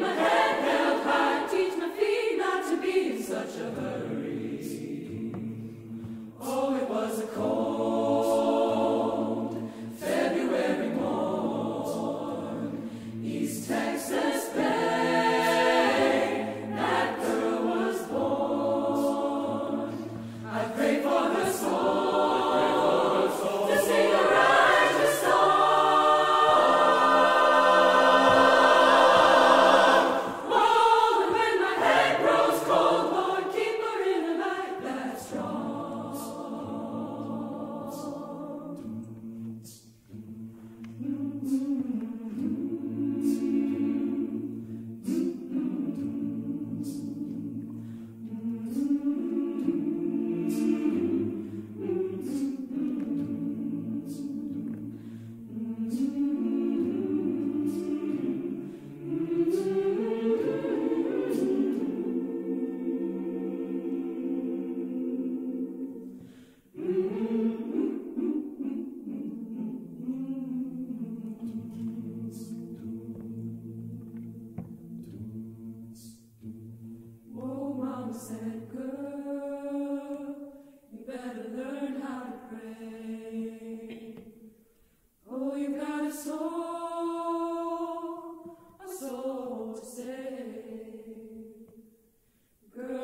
Trying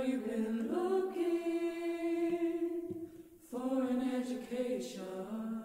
You've been looking for an education.